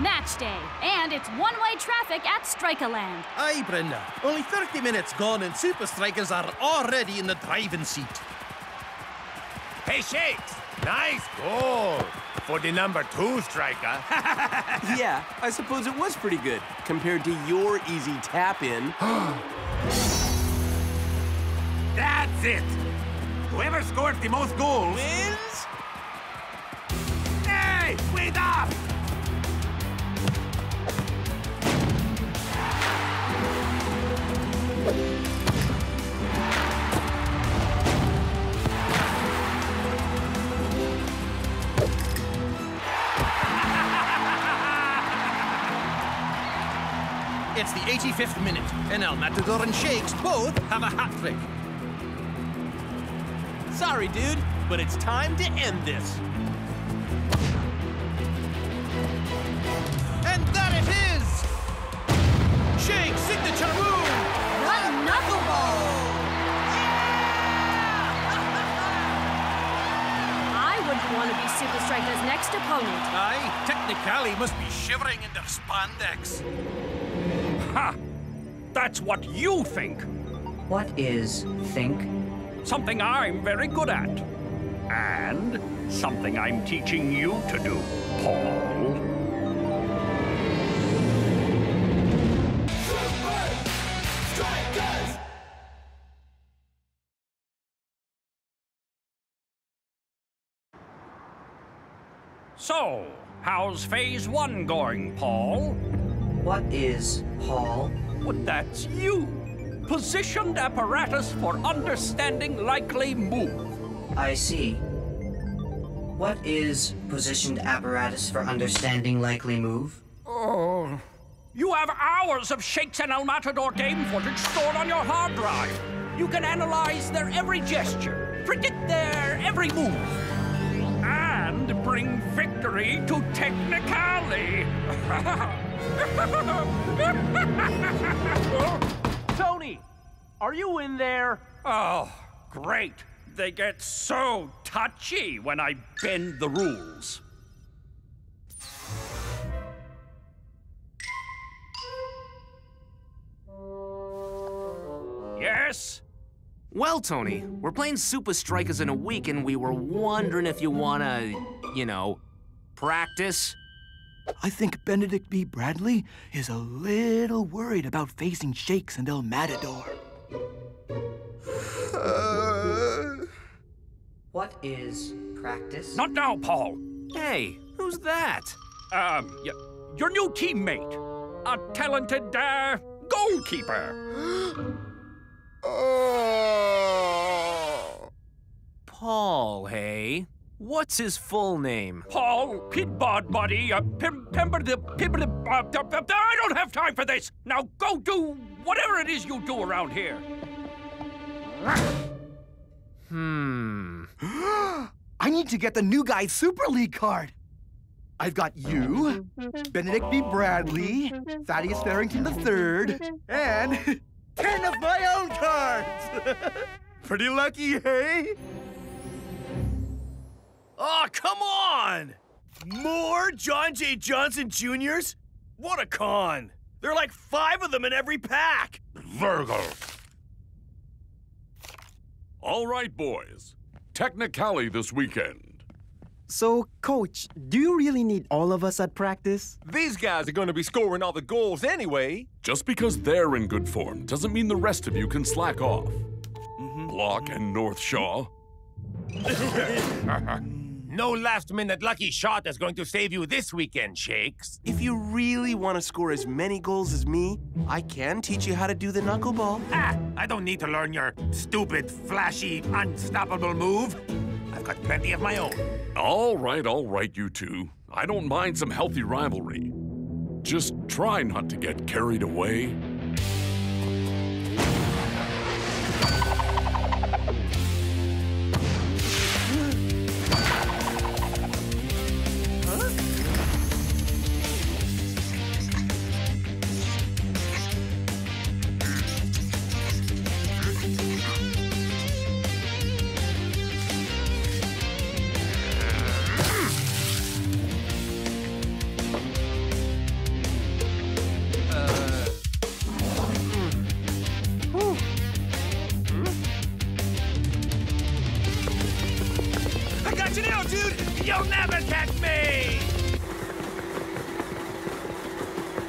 Match day, and it's one-way traffic at Strikerland. Aye, Brenda. Only 30 minutes gone and Supa Strikas are already in the driving seat. Hey, Shakes! Nice goal for the number two striker. yeah, I suppose it was pretty good compared to your easy tap-in. That's it! Whoever scores the most goals... Wins? It's the 85th minute, and El Matador and Shakes both have a hat trick. Sorry, dude, but it's time to end this. And there it is! Shakes' signature move! I wouldn't want to be Super Striker's next opponent. Aye, Technicali must be shivering in their spandex. Ha! That's what you think. What is think? Something I'm very good at. And something I'm teaching you to do, Paul. How's phase one going, Paul? What is Paul? Well, that's you. Positioned apparatus for understanding likely move. I see. What is positioned apparatus for understanding likely move? Oh. You have hours of Shakes and El Matador game footage stored on your hard drive. You can analyze their every gesture, predict their every move, and bring victory to Technicali. Tony, are you in there? oh, great. They get so touchy when I bend the rules. Yes? Well, Tony, we're playing Supa Strikas in a week, and we were wondering if you wanna, you know, practice. I think Benedict B. Bradley is a little worried about facing Shakes and El Matador. What is practice? Not now, Paul. Hey, who's that? Um, y- your new teammate, a talented uh, goalkeeper. oh. Paul, hey? What's his full name? Paul Pidbod Buddy, uh, pim, pimper the pimper the. Uh, d- d- d- I don't have time for this. Now go do whatever it is you do around here. Hmm. I need to get the new guy's Super League card. I've got you, Benedict B. Bradley, Thaddeus Farrington III, and 10 of my own cards! Pretty lucky, hey? Oh, come on! More John J. Johnson Jr.'s? What a con! There are like five of them in every pack! Virgo. All right, boys. Technicali this weekend. So, coach, do you really need all of us at practice? These guys are going to be scoring all the goals anyway. Just because they're in good form doesn't mean the rest of you can slack off. Mm-hmm. Blok and North Shaw. No last minute lucky shot is going to save you this weekend, Shakes. If you really want to score as many goals as me, I can teach you how to do the knuckleball. Ah, I don't need to learn your stupid, flashy, unstoppable move. I've got plenty of my own. All right, all right, you two. I don't mind some healthy rivalry. Just try not to get carried away.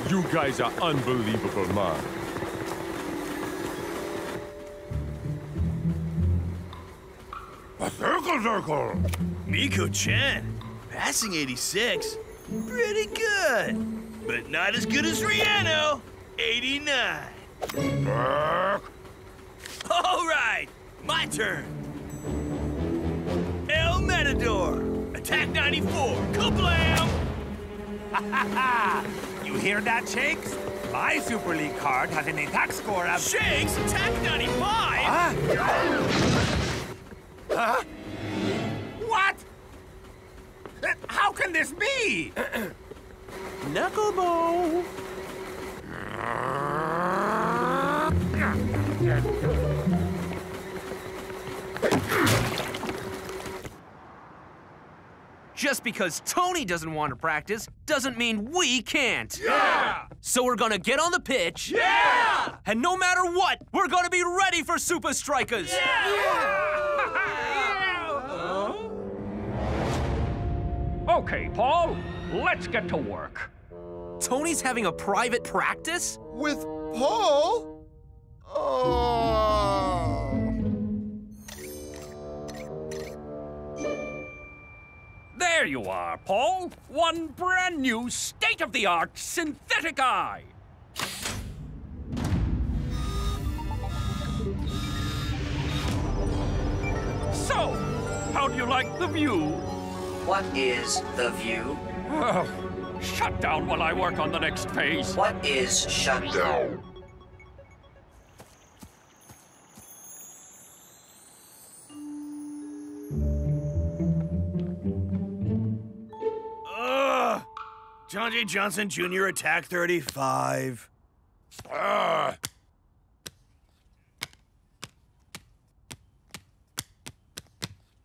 You guys are unbelievable, man. A circle circle. Miko Chen, passing 86. Pretty good. But not as good as Rihanna, 89. All right, my turn. El Matador, attack 94, kablam! you hear that, Shakes? My Super League card has an attack score of... Shakes, attack 95! Huh? Huh? What? Uh, How can this be? Knuckleball! Just because Tony doesn't want to practice doesn't mean we can't. Yeah! So we're gonna get on the pitch. Yeah! And no matter what, we're gonna be ready for Supa Strikas. Yeah. Uh-huh. Okay, Paul, let's get to work. Tony's having a private practice? With Paul? Oh. There you are, Paul. One brand new state-of-the-art synthetic eye. So, how do you like the view? What is the view? Oh, shut down while I work on the next phase. What is shut down? John J. Johnson Jr., attack 35. Ugh.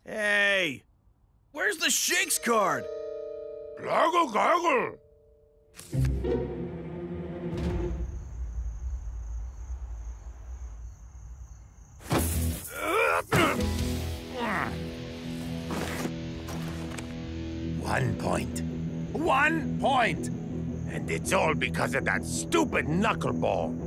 Hey! Where's the Shakes card? Gargle, gargle. One point. One point! And it's all because of that stupid knuckleball.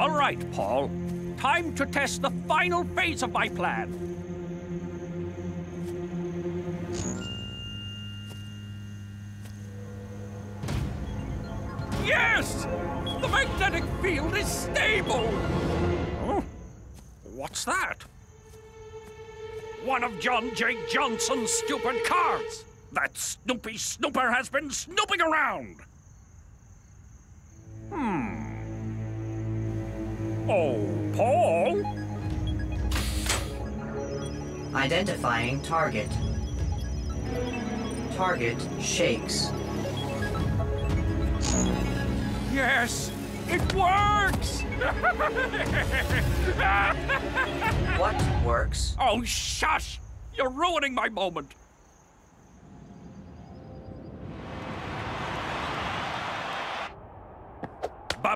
All right, Paul. Time to test the final phase of my plan. Yes! The magnetic field is stable! Oh, what's that? One of John Jake Johnson's stupid cards! That Snoopy Snooper has been snooping around! Oh, Paul? Identifying target. Target shakes. Yes, it works! What works? Oh, shush! You're ruining my moment.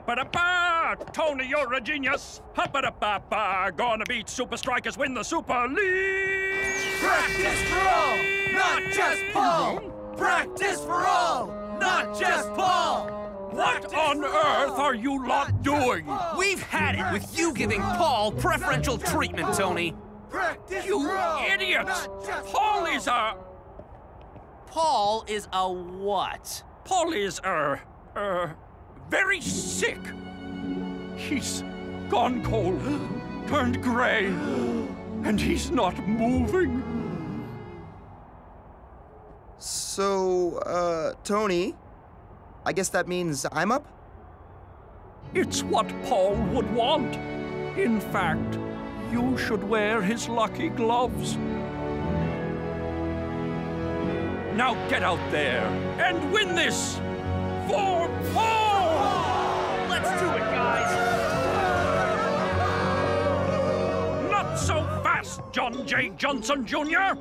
Ba-ba-da-ba! Tony, you're a genius! Ha-ba-da-ba-ba! Gonna beat Supa Strikas, win the Super League! Practice for all, not just Paul! Practice for all, not just Paul! What on earth are you lot doing? We've had it with you giving Paul preferential treatment, Tony. Practice You idiots! Paul is a... Paul is a what? Paul is, er, er, very sick. He's gone cold, turned gray, and he's not moving. So, uh, Tony, I guess that means I'm up? It's what Paul would want. In fact, you should wear his lucky gloves. Now get out there and win this for Paul! It, guys! Not so fast, John J. Johnson Jr.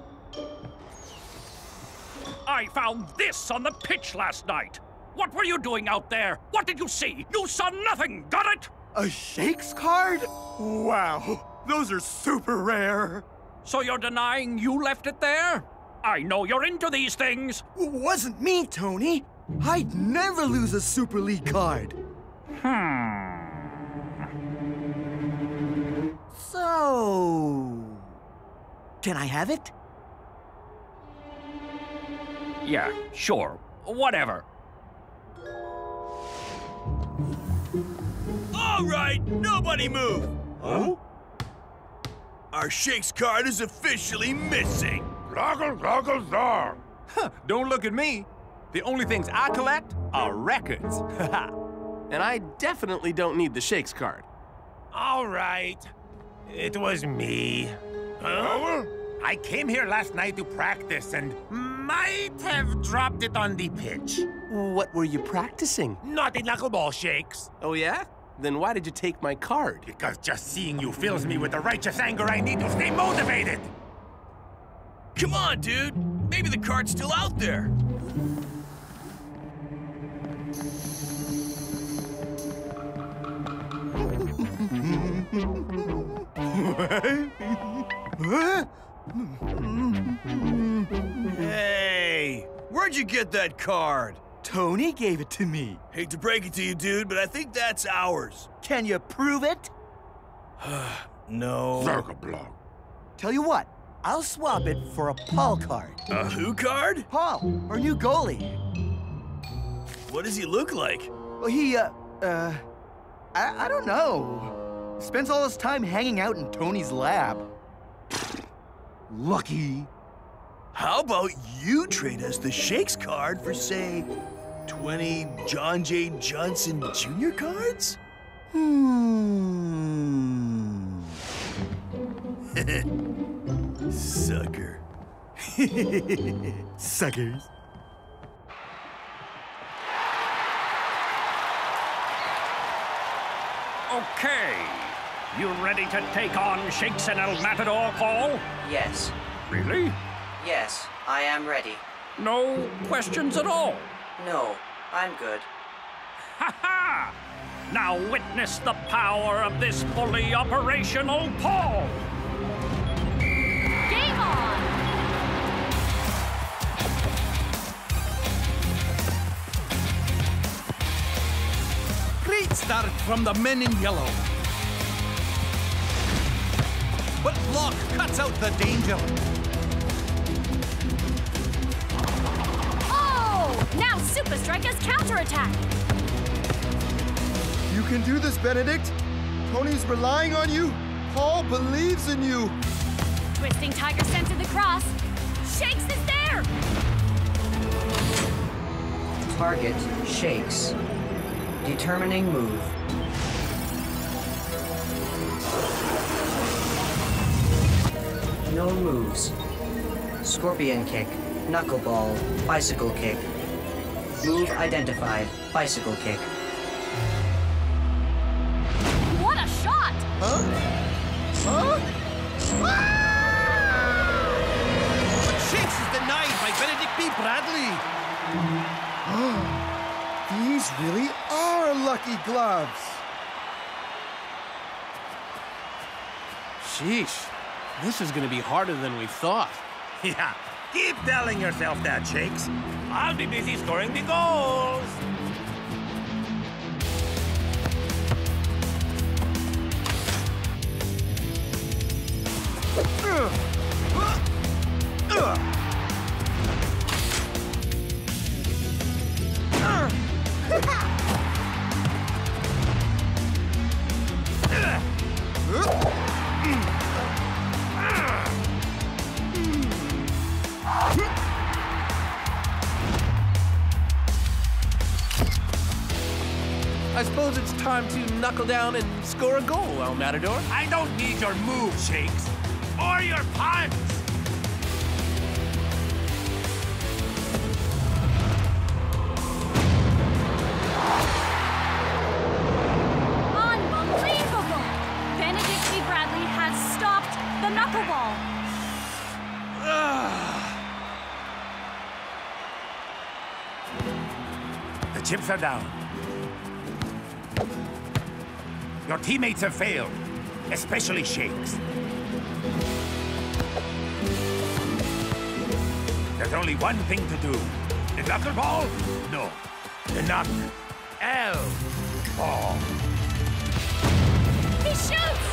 I found this on the pitch last night. What were you doing out there? What did you see? You saw nothing, got it? A Shakes card? Wow, those are super rare. So you're denying you left it there? I know you're into these things. Wasn't me, Tony. I'd never lose a Super League card. Hmm. So. Can I have it? Yeah, sure. Whatever. All right, nobody move! Huh? Our Shakes card is officially missing. Gloggle, gloggle, zar. Don't look at me. The only things I collect are records. and I definitely don't need the Shakes card. All right. It was me. Huh? I came here last night to practice and might have dropped it on the pitch. What were you practicing? Naughty knuckleball shakes. Oh, yeah? Then why did you take my card? Because just seeing you fills me with the righteous anger I need to stay motivated. Come on, dude. Maybe the card's still out there. Hey, where'd you get that card? Tony gave it to me. Hate to break it to you, dude, but I think that's ours. Can you prove it? no. Zergablow. Tell you what, I'll swap it for a Paul card. A who card? Paul, our new goalie. What does he look like? Well, he, uh, uh, I, I don't know. Spends all his time hanging out in Tony's lab. Lucky. How about you trade us the Shakes card for, say, 20 John J. Johnson Jr. cards? Hmm. Sucker. Suckers. Okay. You ready to take on Shakes and El Matador, Paul? Yes. Really? Yes, I am ready. No questions at all? No, I'm good. Ha ha! Now witness the power of this fully operational Paul! Game on! Great start from the men in yellow. But Blok cuts out the danger. Oh! Now Supa Strikas counterattack! You can do this, Benedict. Tony's relying on you. Paul believes in you. Twisting Tiger center the cross. Shakes is there! Target shakes. Determining move. No moves. Scorpion kick, knuckleball, bicycle kick. Move identified, bicycle kick. What a shot! Huh? Huh? Ah! But Shakes is denied by Benedict B. Bradley. These really are lucky gloves. Sheesh. This is gonna be harder than we thought. Yeah, keep telling yourself that, Shakes. I'll be busy scoring the goals. Knuckle down and score a goal, El Matador. I don't need your move, Shakes. Or your punch. Unbelievable! Benedict B. Bradley has stopped the knuckleball. Ah. The chips are down. Your teammates have failed, especially Shakes. There's only one thing to do. The knuckleball? No. The knuck. L. Ball. He shoots!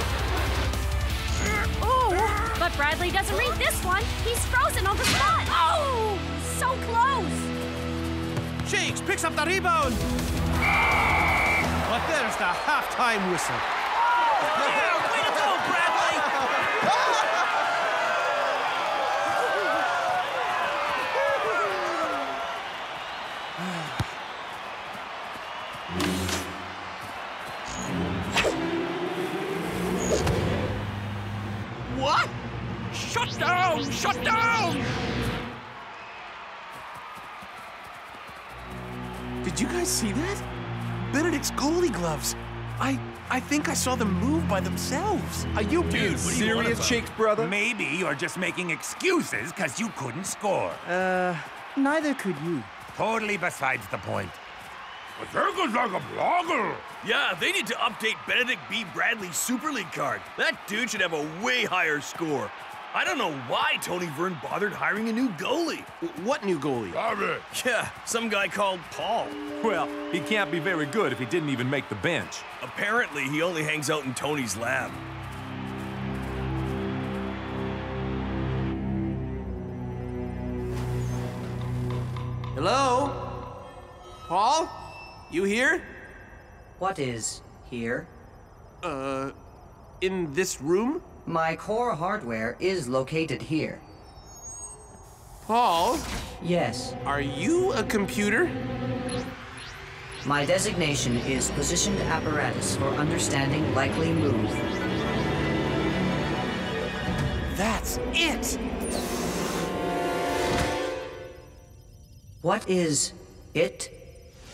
Oh, but Bradley doesn't read this one. He's frozen on the spot. Oh, so close. Shakes picks up the rebound. But there's the halftime whistle. Yeah, way to go, Bradley! What? Shut down! Shut down! Did you guys see that? Benedict's goalie gloves. I I think I saw them move by themselves. Are you being serious, Shakes, brother? Maybe you're just making excuses because you couldn't score. Uh, neither could you. Totally besides the point. But there goes like a blogger. Yeah, they need to update Benedict B. Bradley's Super League card. That dude should have a way higher score. I don't know why Tony Vern bothered hiring a new goalie. What new goalie? Harvey. Yeah, some guy called Paul. Well, he can't be very good if he didn't even make the bench. Apparently, he only hangs out in Tony's lab. Hello? Paul? You here? What is here? Uh, in this room? My core hardware is located here. Paul? Yes. Are you a computer? My designation is Positioned Apparatus for Understanding Likely Move. That's it! What is it?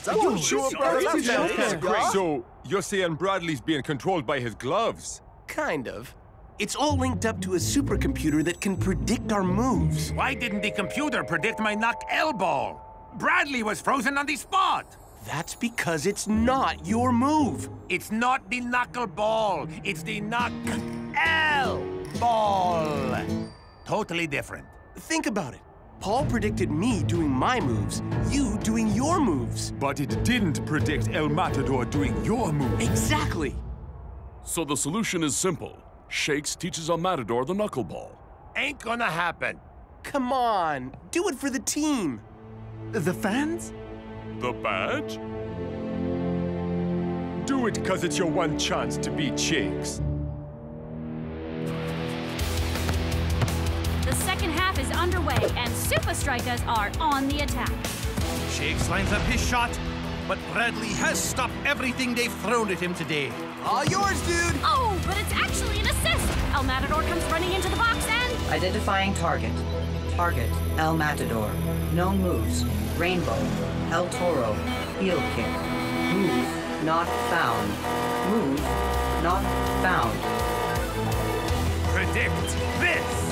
Oh, sure, brother, brother, that's that's okay. great. So, you're saying Bradley's being controlled by his gloves? Kind of. It's all linked up to a supercomputer that can predict our moves. Why didn't the computer predict my knock L ball? Bradley was frozen on the spot. That's because it's not your move. It's not the knuckle ball. It's the knock L ball. Totally different. Think about it. Paul predicted me doing my moves, you doing your moves. But it didn't predict El Matador doing your move. Exactly. So the solution is simple. Shakes teaches a matador the knuckleball. Ain't gonna happen. Come on, do it for the team. The fans? The badge? Do it because it's your one chance to beat Shakes. The second half is underway, and Supa Strikas are on the attack. Shakes lines up his shot, but Bradley has stopped everything they've thrown at him today. All yours, dude. Oh, but it's actually an assist. El Matador comes running into the box and. Identifying target. Target, El Matador. Known moves. Rainbow. El Toro. Heel kick. Move. Not found. Move. Not found. Predict this.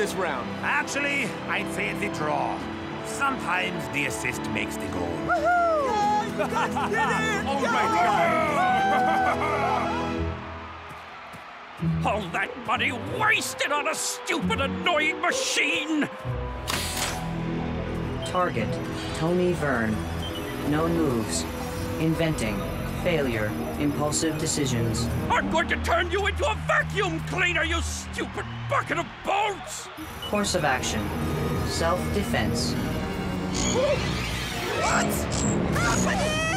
This round. Actually, I'd say it's a draw. Sometimes the assist makes the goal. you guys did it! All right, All that money wasted on a stupid, annoying machine! Target. Tony Vern. No moves. Inventing. Failure. Impulsive decisions. I'm going to turn you into a vacuum cleaner, you stupid bucket of bolts! Course of action. Self-defense. What's happening?